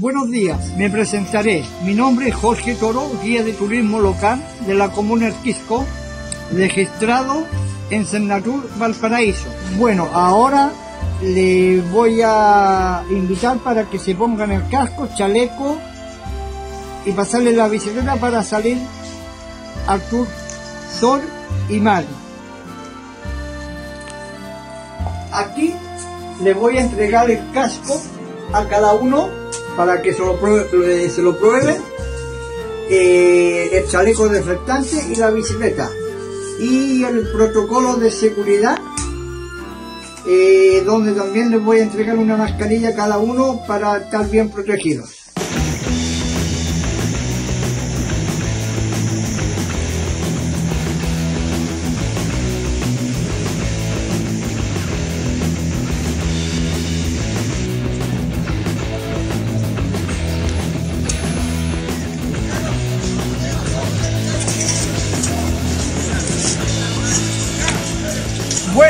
Buenos días, me presentaré. Mi nombre es Jorge Toro, guía de turismo local de la comuna Erquisco, registrado en Senatur Valparaíso. Bueno, ahora le voy a invitar para que se pongan el casco, chaleco y pasarle la bicicleta para salir al tour Sol y Mar. Aquí le voy a entregar el casco a cada uno para que se lo pruebe, se lo pruebe eh, el chaleco reflectante y la bicicleta y el protocolo de seguridad eh, donde también les voy a entregar una mascarilla a cada uno para estar bien protegidos.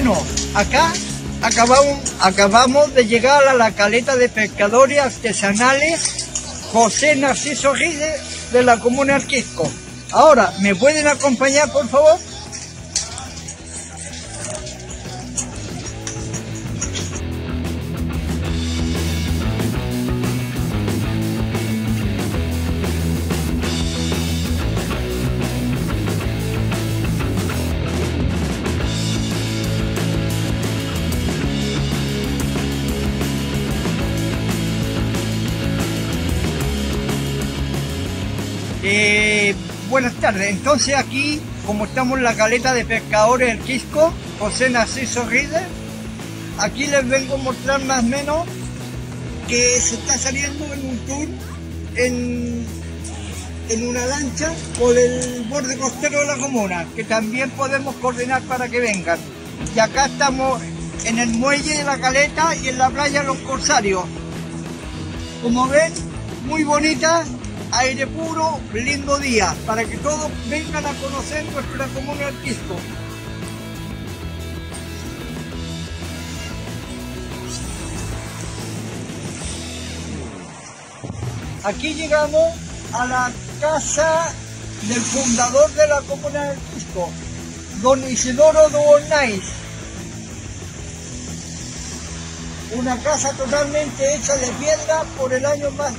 Bueno, acá acabamos, de llegar a la caleta de pescadores artesanales José Narciso Ride de la comuna Arquisco. Ahora, ¿me pueden acompañar, por favor? Eh, buenas tardes, entonces aquí, como estamos en la caleta de pescadores del Quisco, José Narciso Ride, aquí les vengo a mostrar más o menos que se está saliendo en un tour en, en una lancha por el borde costero de la comuna, que también podemos coordinar para que vengan. Y acá estamos en el muelle de la caleta y en la playa Los Corsarios. Como ven, muy bonita, aire puro, lindo día, para que todos vengan a conocer nuestra comuna del Quisco. Aquí llegamos a la casa del fundador de la comuna del Quisco, don Isidoro Duornais. Una casa totalmente hecha de piedra por el año más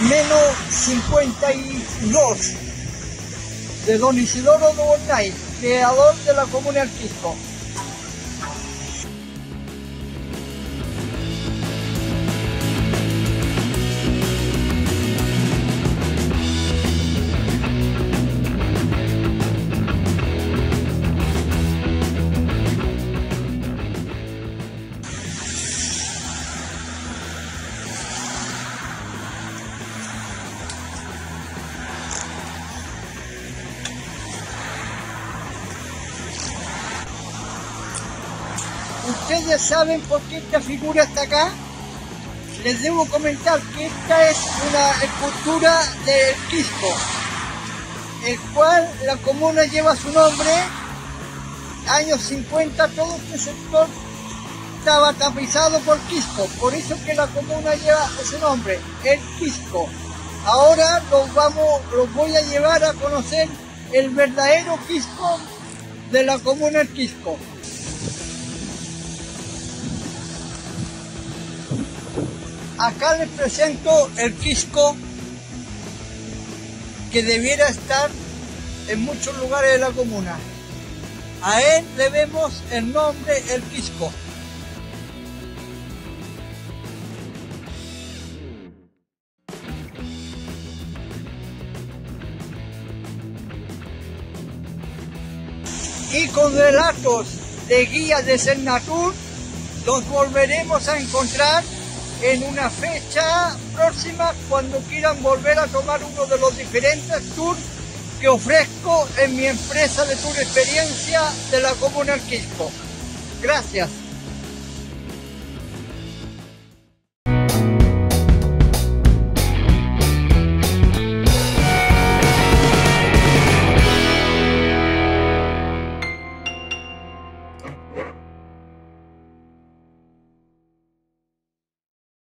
menos 52 de don Isidoro Duornais, creador de la comuna del ¿Ustedes saben por qué esta figura está acá? Les debo comentar que esta es una escultura del Quisco, el cual la comuna lleva su nombre. Años 50 todo este sector estaba tapizado por Quisco, por eso que la comuna lleva ese nombre, el Quisco. Ahora los vamos, los voy a llevar a conocer el verdadero Quisco de la comuna del Quisco. Acá les presento el Quisco que debiera estar en muchos lugares de la comuna. A él debemos el nombre El Quisco. Y con relatos de guías de Senatur los volveremos a encontrar en una fecha próxima cuando quieran volver a tomar uno de los diferentes tours que ofrezco en mi empresa de Tour Experiencia de la Comuna Quisco. Gracias.